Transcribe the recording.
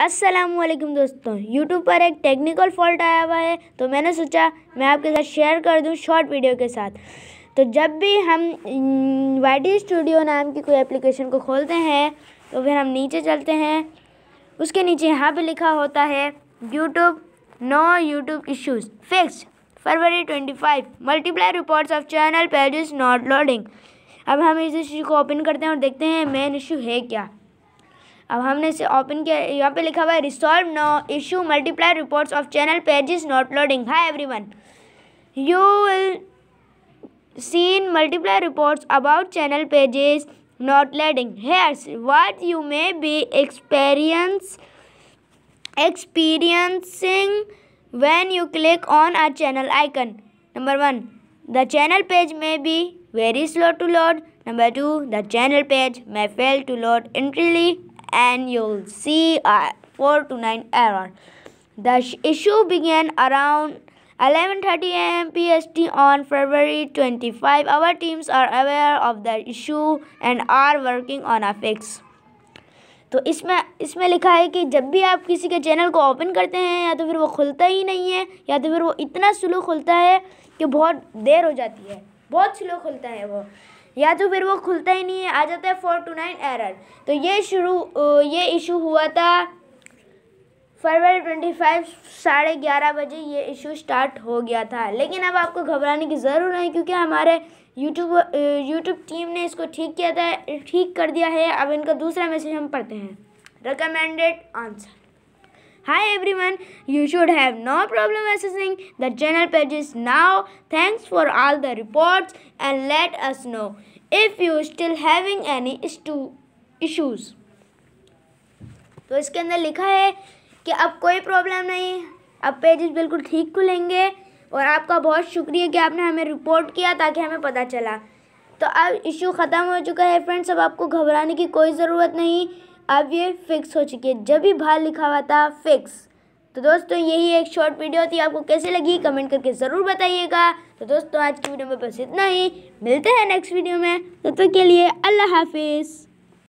वालेकुम दोस्तों यूट्यूब पर एक टेक्निकल फॉल्ट आया हुआ है तो मैंने सोचा मैं आपके साथ शेयर कर दूँ शॉर्ट वीडियो के साथ। तो जब भी हम वाई स्टूडियो नाम की कोई एप्लीकेशन को खोलते हैं तो फिर हम नीचे चलते हैं। उसके नीचे यहाँ पे लिखा होता है YouTube known YouTube issues fix February twenty five multiple reports of channel pages not loading अब हम इस इशू को ओपन करते हैं और देखते हैं मेन इशू है क्या। अब हमने इसे ओपन किया। यहाँ पे लिखा हुआ है resolved known issue multiple reports of channel pages not loading hi everyone you will seen multiple reports about channel pages not loading here's what you may be experience experiencing when you click on our channel icon number one the channel page may be very slow to load number two the channel page may fail to load entirely and you'll see a 4 to 9 error. The issue began around 11:30 am PST on February 25. Our teams are aware of the issue and are working on a fix. तो इसमें इसमें लिखा है कि जब भी आप किसी के चैनल को ओपन करते हैं या तो फिर वो खुलता ही नहीं है या तो फिर वो इतना स्लो खुलता है कि बहुत देर हो जाती है बहुत स्लो खुलता है वो। या तो फिर वो खुलता ही नहीं है, आ जाता है फोर टू नाइन एरर तो ये शुरू ये इशू हुआ था फरवरी ट्वेंटी फाइव साढ़े ग्यारह बजे ये इशू स्टार्ट हो गया था। लेकिन अब आपको घबराने की ज़रूरत नहीं, क्योंकि हमारे यूट्यूब यूट्यूब टीम ने इसको ठीक किया था, ठीक कर दिया है। अब इनका दूसरा मैसेज हम पढ़ते हैं। Recommended answer Hi everyone, you should have no problem accessing the channel pages now. Thanks for all the reports and let us know if you still having any issues. तो इसके अंदर लिखा है कि अब कोई प्रॉब्लम नहीं अब पेजेस बिल्कुल ठीक खुलेंगे और आपका बहुत शुक्रिया कि आपने हमें रिपोर्ट किया ताकि हमें पता चला तो अब इशू ख़त्म हो चुका है फ्रेंड्स अब आपको घबराने की कोई ज़रूरत नहीं अब ये फिक्स हो चुकी है। जब भी बाहर लिखा हुआ था फिक्स तो दोस्तों, यही एक शॉर्ट वीडियो थी। आपको कैसे लगी? कमेंट करके ज़रूर बताइएगा। तो दोस्तों, आज की वीडियो में बस इतना ही। मिलते हैं नेक्स्ट वीडियो में। तब तो तक तो के लिए अल्लाह हाफिज़।